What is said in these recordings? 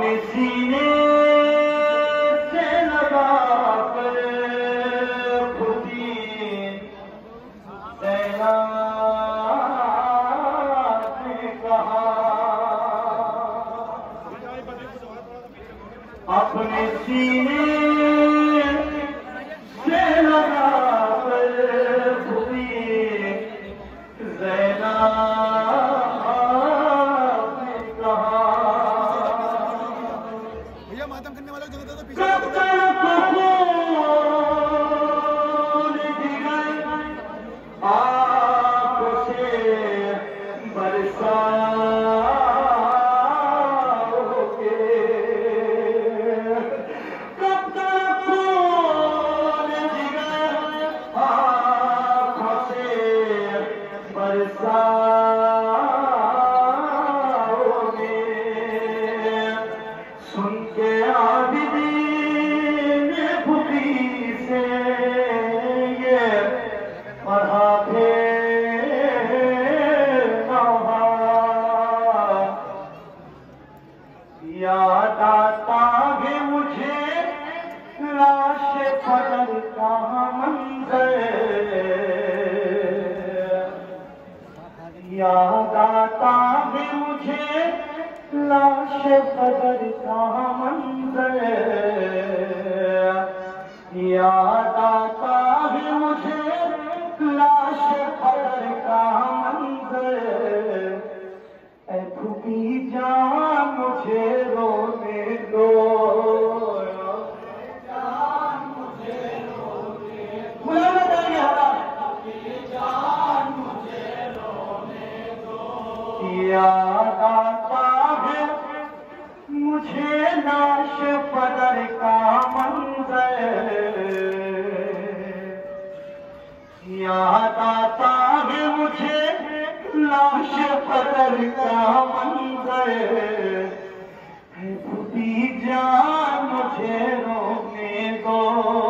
अपने सीने लाश पंज़र याद आता है मुझे कलाश کا منظر मंज़र खुकी जा मुझे लाश पदरा मंज़र। यादि है मुझे लाश का मंज़र। खुदी जान मुझे रोने दो।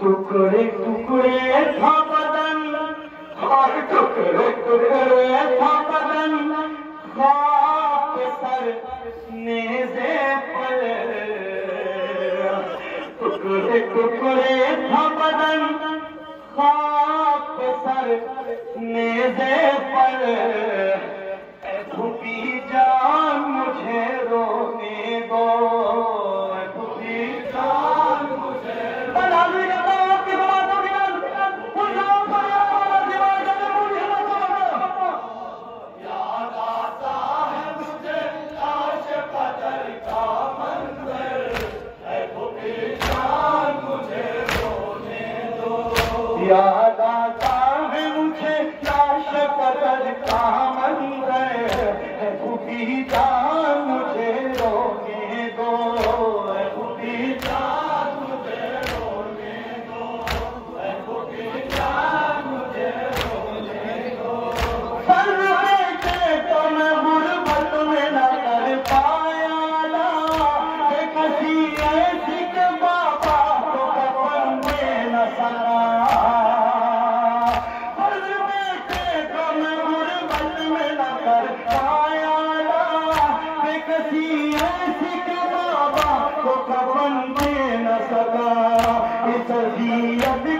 टुकरे टुकरे टुकरे टुकरे सपे टुकड़े टुकरे সর নেজে পল जान Yeah.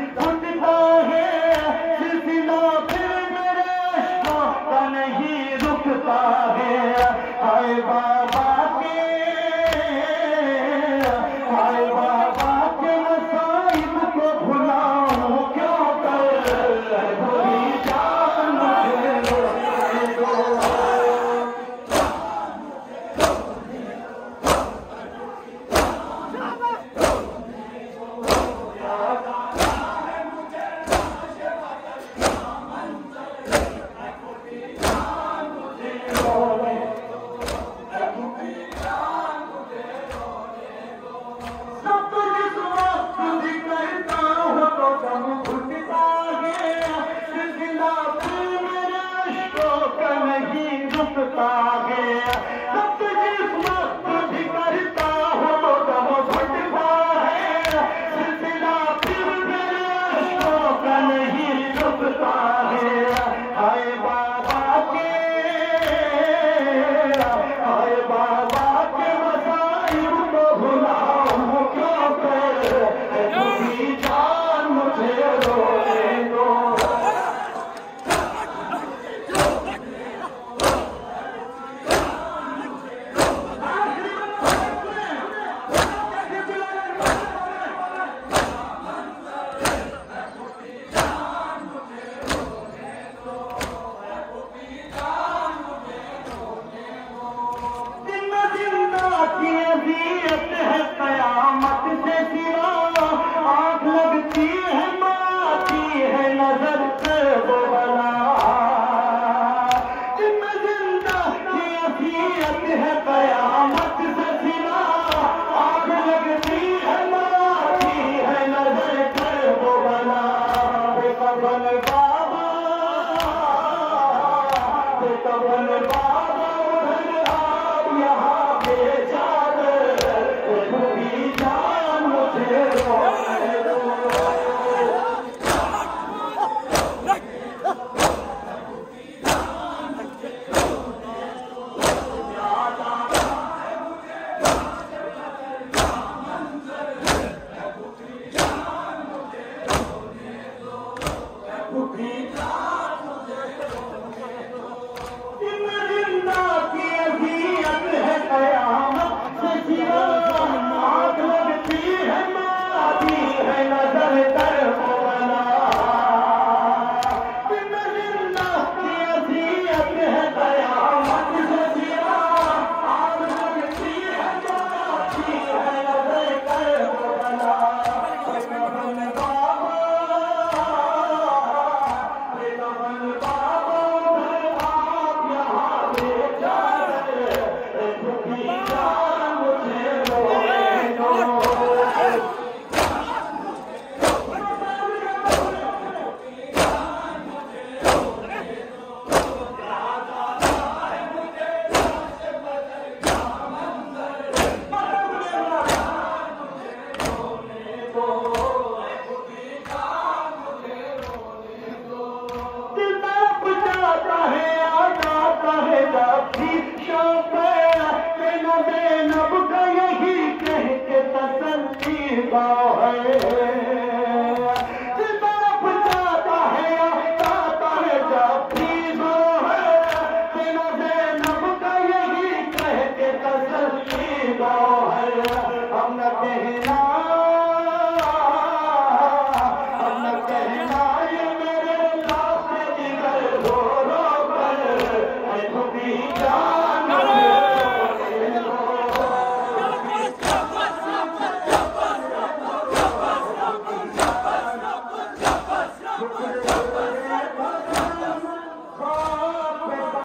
भी